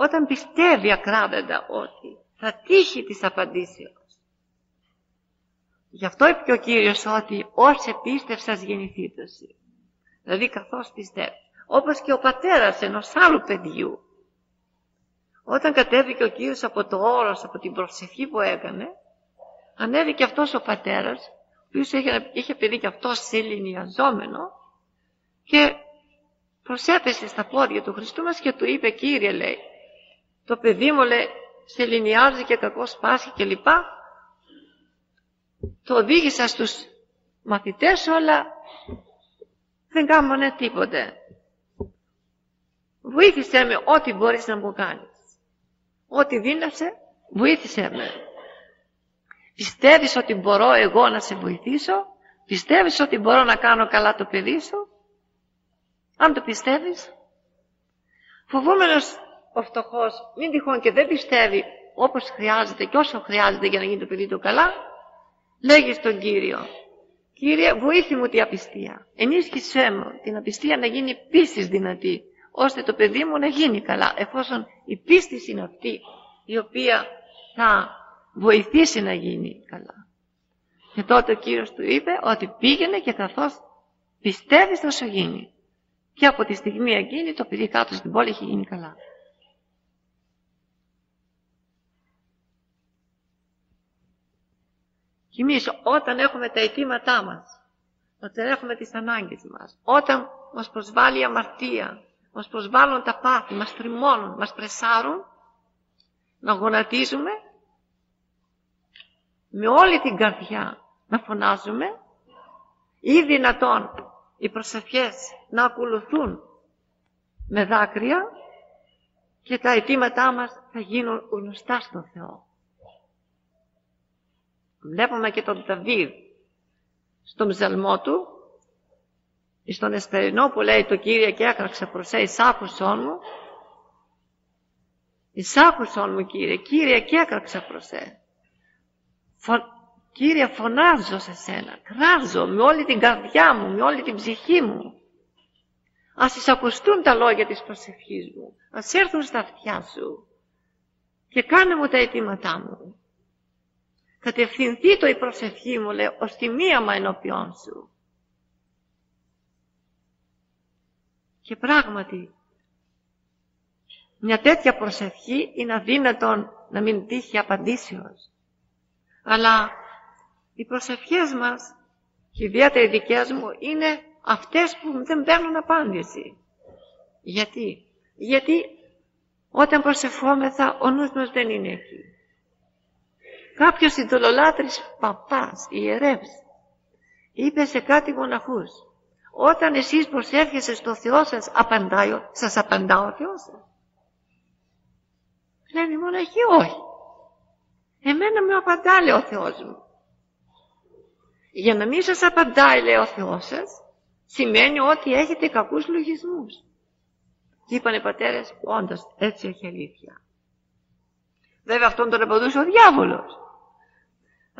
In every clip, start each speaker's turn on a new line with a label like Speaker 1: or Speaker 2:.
Speaker 1: όταν πιστεύει ακράδαντα ότι θα τύχει της απαντήσεως. Γι' αυτό είπε και ο Κύριος ότι ως επίστευσας γεννηθήτωση. Δηλαδή καθώς πιστεύει. Όπως και ο πατέρας ενός άλλου παιδιού. Όταν κατέβηκε ο Κύριος από το όρος, από την προσευχή που έκανε, ανέβηκε αυτός ο πατέρας, ο οποίος είχε, είχε παιδί και αυτός σεληνιαζόμενο και προσέπεσε στα πόδια του Χριστού μας και του είπε «Κύριε» λέει, το παιδί μου λέει σε λινιάζει και κακό σπάσει και λοιπά. Το οδήγησα στους μαθητές σου αλλά δεν κάμανε τίποτε. Βοήθησέ με ό,τι μπορείς να μου κάνεις. Ό,τι δύνασε βοήθησέ με. Πιστεύεις ότι μπορώ εγώ να σε βοηθήσω; Πιστεύεις ότι μπορώ να κάνω καλά το παιδί σου; Αν το πιστεύεις. Φοβούμενος ο φτωχός μην τυχόν και δεν πιστεύει όπως χρειάζεται και όσο χρειάζεται για να γίνει το παιδί του καλά, λέγει στον Κύριο, Κύριε βοήθη μου την απιστία, ενίσχυσέ μου την απιστία να γίνει πίστης δυνατή, ώστε το παιδί μου να γίνει καλά, εφόσον η πίστη είναι αυτή η οποία θα βοηθήσει να γίνει καλά. Και τότε ο Κύριος του είπε ότι πήγαινε και καθώς πιστεύεις θα σου γίνει. Και από τη στιγμή εκείνη το παιδί κάτω στην πόλη έχει γίνει καλά. Και εμείς όταν έχουμε τα αιτήματά μας, όταν έχουμε τις ανάγκες μας, όταν μας προσβάλλει η αμαρτία, μας προσβάλλουν τα πάθη, μας τριμώνουν, μας πρεσάρουν, να γονατίζουμε με όλη την καρδιά να φωνάζουμε ή δυνατόν οι προσευχές να ακολουθούν με δάκρυα και τα αιτήματά μας θα γίνουν γνωστά στον Θεό. Βλέπουμε και τον Δαβίδ στον ψαλμό του στον Εσπερινό που λέει το Κύριε και έκραξε προς σε εισάκουσον μου εισάκουσον μου Κύριε Κύριε και έκραξε προς Κύριε φωνάζω σε σένα κράζω με όλη την καρδιά μου με όλη την ψυχή μου. Ας εισακουστούν τα λόγια της προσευχής μου ας έρθουν στα αυτιά σου και κάνε μου τα αιτήματά μου κατευθυνθεί το η προσευχή μου λέει ως τη μία ενώπιόν σου. Και πράγματι μια τέτοια προσευχή είναι αδύνατον να μην τύχει απαντήσεως. Αλλά οι προσευχές μας και ιδιαίτερα οι δικές μου είναι αυτές που δεν παίρνουν απάντηση. Γιατί; Γιατί όταν προσευχόμεθα ο νους μας δεν είναι εκεί Κάποιος ειδωλολάτρης παπάς, ιερεύς, είπε σε κάτι μοναχούς, όταν εσείς προσέρχεστε στο Θεό σας, απαντάει, σας απαντά ο Θεός σας. Λένε οι μοναχοί όχι. Εμένα με απαντά λέει ο Θεός μου. Για να μην σας απαντάει λέει ο Θεός σας, σημαίνει ότι έχετε κακούς λογισμούς. Και είπαν οι πατέρες, όντως έτσι έχει αλήθεια. Βέβαια αυτόν τον απαντούσε ο διάβολος.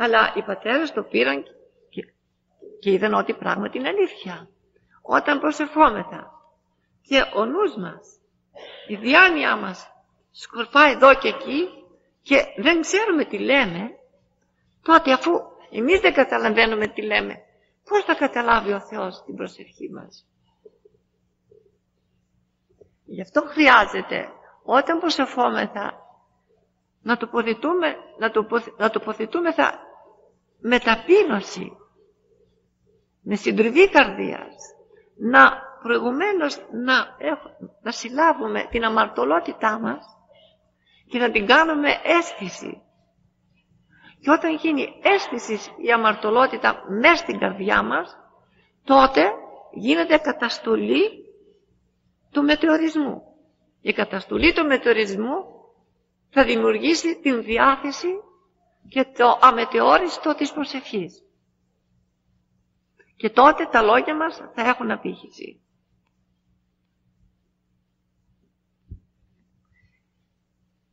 Speaker 1: Αλλά οι πατέρες το πήραν και, και είδαν ότι πράγματι είναι αλήθεια. Όταν προσευχόμεθα και ο νους μας, η διάνοιά μας σκορπάει εδώ και εκεί και δεν ξέρουμε τι λέμε, τότε αφού εμείς δεν καταλαβαίνουμε τι λέμε, πώς θα καταλάβει ο Θεός την προσευχή μας. Γι' αυτό χρειάζεται όταν προσευχόμεθα να τοποθετούμε, να, να τοποθετούμε θα με ταπείνωση, με συντριβή καρδίας, να προηγουμένως να, να συλλάβουμε την αμαρτωλότητά μας και να την κάνουμε αίσθηση. Και όταν γίνει αίσθηση η αμαρτωλότητα μέσα στην καρδιά μας, τότε γίνεται καταστολή του μετεωρισμού. Η καταστολή του μετεωρισμού θα δημιουργήσει την διάθεση και το αμετεόριστο της προσευχής. Και τότε τα λόγια μας θα έχουν απήχηση.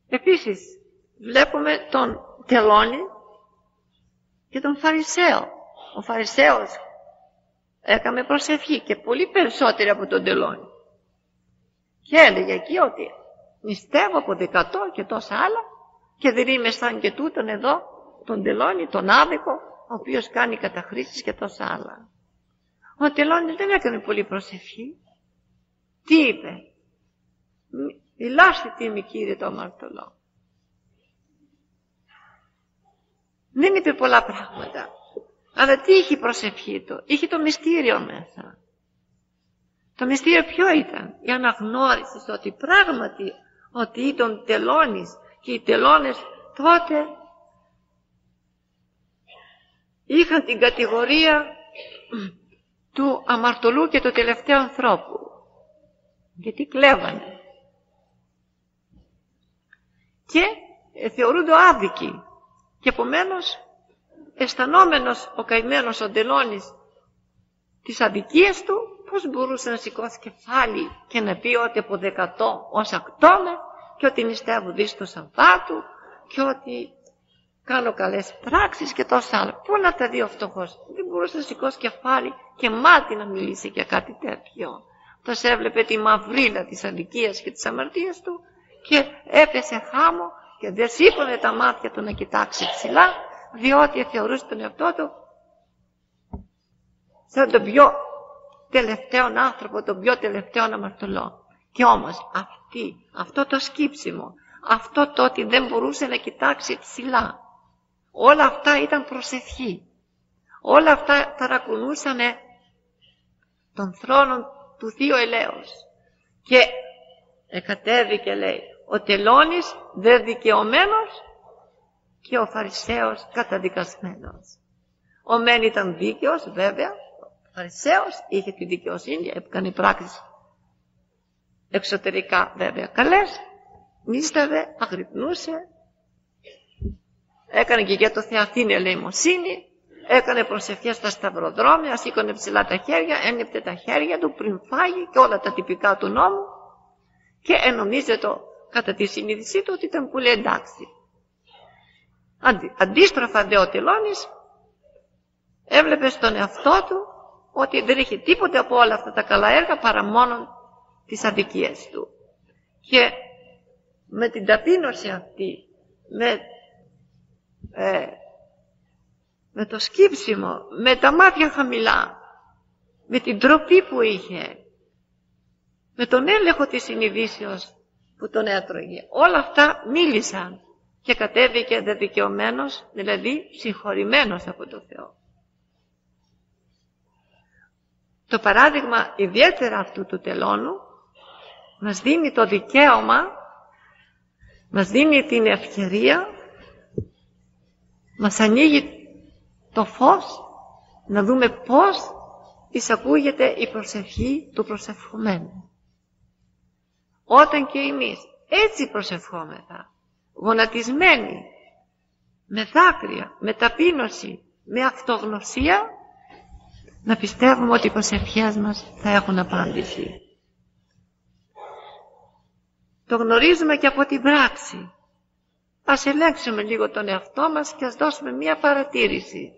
Speaker 1: Επίσης βλέπουμε τον τελώνη και τον Φαρισαίο. Ο Φαρισαίος έκαμε προσευχή και πολύ περισσότερη από τον τελώνη. Και έλεγε εκεί ότι νηστεύω από δεκατό και τόσα άλλα και δεν είμαι σαν και τούτον εδώ, τον τελώνει, τον άδικο, ο οποίος κάνει καταχρήσεις και τόσα άλλα. Ο τελώνης δεν έκανε πολύ προσευχή. Τι είπε; Μιλάστε τι κύριε το αμαρτωλό. Δεν είπε πολλά πράγματα. Αλλά τι είχε η προσευχή του; Είχε το μυστήριο μέσα. Το μυστήριο ποιο ήταν; Η αναγνώριση ότι πράγματι ότι ήταν τελώνης και οι τελώνες τότε είχαν την κατηγορία του αμαρτωλού και του τελευταίου ανθρώπου. Γιατί κλέβανε. Και θεωρούνται άδικοι. Και επομένως αισθανόμενος ο καημένος ο Τελώνης τις αδικίες του πώς μπορούσε να σηκώσει κεφάλι και να πει ότι από δεκατό ως ακτώμε και ότι νηστεύω δις του Σαββάτου και ότι κάνω καλές πράξεις και τόσα άλλα. Πού να τα δει ο φτωχός. Δεν μπορούσε να σηκώσει κεφάλι και μάτι να μιλήσει για κάτι τέτοιο. Τόσο έβλεπε τη μαυρίλα της αδικίας και της αμαρτίας του και έπεσε χάμο και δεν σήκωνε τα μάτια του να κοιτάξει ψηλά διότι θεωρούσε τον εαυτό του σαν τον πιο τελευταίο άνθρωπο, τον πιο τελευταίο αμαρτωλό. Και όμως αυτή, αυτό το σκύψιμο, αυτό το ότι δεν μπορούσε να κοιτάξει ψηλά, όλα αυτά ήταν προσευχή. Όλα αυτά ταρακουνούσαν τον θρόνο του Θείου Ελέος. Και εκατέβηκε λέει, ο τελώνης δεν δικαιωμένος και ο Φαρισαίος καταδικασμένος. Ο μεν ήταν δίκαιος βέβαια, ο Φαρισαίος είχε τη δικαιοσύνη, έκανε πράξεις εξωτερικά βέβαια καλές, νίσταβε, αγρυπνούσε, έκανε και για το Θεαθήνη ελεημοσύνη, έκανε προσευχές στα σταυροδρόμια, σήκωνε ψηλά τα χέρια, ένεπτε τα χέρια του πριν φάγει και όλα τα τυπικά του νόμου. Και ενομίζεται κατά τη συνείδησή του ότι ήταν πολύ εντάξει. αντίστροφα δε ο Τελώνης έβλεπε στον εαυτό του ότι δεν είχε τίποτε από όλα αυτά τα καλά έργα παρά μόνο τις αδικίες του. Και με την ταπείνωση αυτή, με, ε, με το σκύψιμο, με τα μάτια χαμηλά, με την τροπή που είχε, με τον έλεγχο της συνειδήσεως που τον έτρωγε. Όλα αυτά μίλησαν και κατέβηκε δεδικαιωμένος, δηλαδή συγχωρημένος από το Θεό. Το παράδειγμα ιδιαίτερα αυτού του τελώνου μας δίνει το δικαίωμα, μας δίνει την ευκαιρία, μας ανοίγει το φως να δούμε πώς εισακούγεται η προσευχή του προσευχομένου. Όταν και εμείς έτσι προσευχόμεθα, γονατισμένοι, με δάκρυα, με ταπείνωση, με αυτογνωσία, να πιστεύουμε ότι οι προσευχές μας θα έχουν απάντηση. Το γνωρίζουμε και από την πράξη. Ας ελέγξουμε λίγο τον εαυτό μας και ας δώσουμε μία παρατήρηση.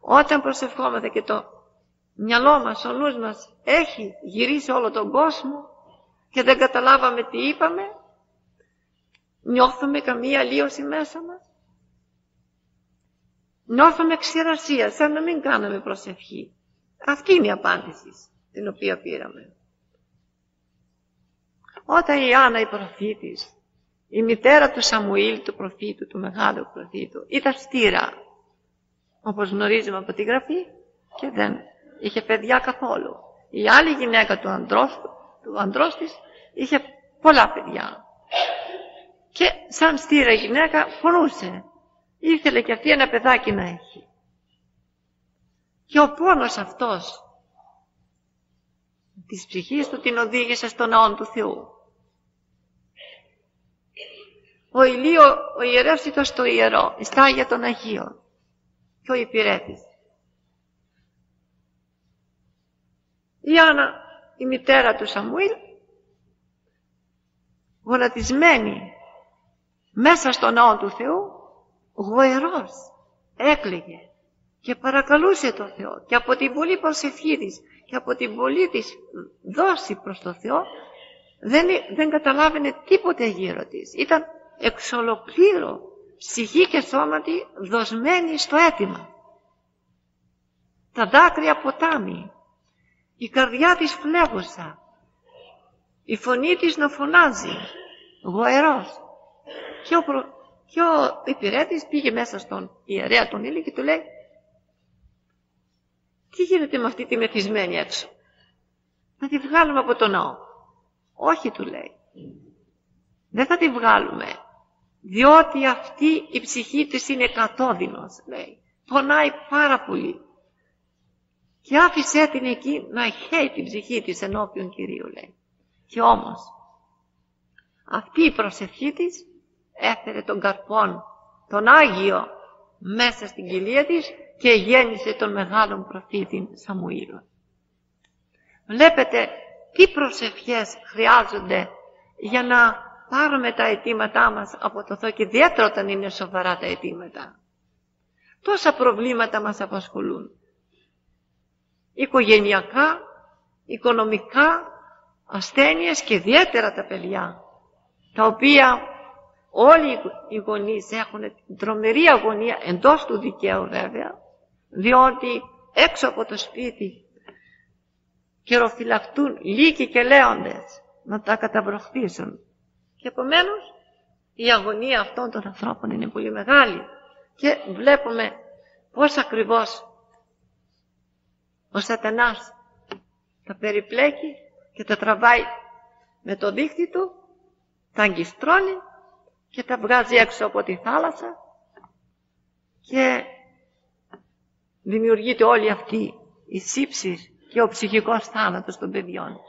Speaker 1: Όταν προσευχόμαστε και το μυαλό μας, ο νους μας έχει γυρίσει όλο τον κόσμο και δεν καταλάβαμε τι είπαμε, νιώθουμε καμία αλλίωση μέσα μας. Νιώθουμε ξηρασία, σαν να μην κάναμε προσευχή. Αυτή είναι η απάντηση την οποία πήραμε. Όταν η Άννα η προφήτης, η μητέρα του Σαμουήλ του προφήτου, του μεγάλου προφήτου, ήταν στήρα, όπως γνωρίζουμε από τη γραφή, και δεν είχε παιδιά καθόλου. Η άλλη γυναίκα του αντρός, του αντρός της είχε πολλά παιδιά. Και σαν στήρα γυναίκα φωνούσε. Ήθελε και αυτή ένα παιδάκι να έχει. Και ο πόνος αυτός της ψυχής του την οδήγησε στον ναό του Θεού. Ο Ηλίο, ο ιερεύς ήταν στο ιερό, στα Άγια των Αγίων και ο υπηρέτης. Η Άννα, η μητέρα του Σαμουήλ, γονατισμένη μέσα στο ναό του Θεού, γοερός, έκλαιγε και παρακαλούσε τον Θεό και από την πολύ προσευχή της και από την πολύ της δόση προς τον Θεό δεν, δεν καταλάβαινε τίποτε γύρω της. Ήταν εξ ολοκλήρω ψυχή και σώματι δοσμένη στο αίτημα. Τα δάκρυα ποτάμι, η καρδιά της φλέβουσα, η φωνή της να φωνάζει, γοερός. Και ο, προ... και ο υπηρέτης πήγε μέσα στον ιερέα τον ήλιο και του λέει τι γίνεται με αυτή τη μεθυσμένη έξω; Να τη βγάλουμε από το ναό. Όχι του λέει. Δεν θα τη βγάλουμε. Διότι αυτή η ψυχή της είναι κατόδυνος λέει. Πονάει πάρα πολύ. Και άφησέ την εκεί να χαίει την ψυχή της ενώπιον Κυρίου λέει. Και όμως αυτή η προσευχή της έφερε τον καρπόν, τον Άγιο μέσα στην κοιλία της και γέννησε τον μεγάλον προφήτη Σαμουήλο. Βλέπετε τι προσευχές χρειάζονται για να πάρουμε τα αιτήματά μας από το Θεό και ιδιαίτερα όταν είναι σοβαρά τα αιτήματα. Τόσα προβλήματα μας απασχολούν. Οικογενειακά, οικονομικά, ασθένειες και ιδιαίτερα τα παιδιά, τα οποία όλοι οι γονείς έχουν τρομερή αγωνία εντός του δικαίου βέβαια, διότι έξω από το σπίτι καιροφυλακτούν λύκοι και λέοντες να τα καταβροχθήσουν. Και επομένως η αγωνία αυτών των ανθρώπων είναι πολύ μεγάλη και βλέπουμε πώς ακριβώς ο σατανάς τα περιπλέκει και τα τραβάει με το δίχτυ του, τα αγκιστρώνει και τα βγάζει έξω από τη θάλασσα και δημιουργείται όλη αυτή η σύψη και ο ψυχικός θάνατος των παιδιών.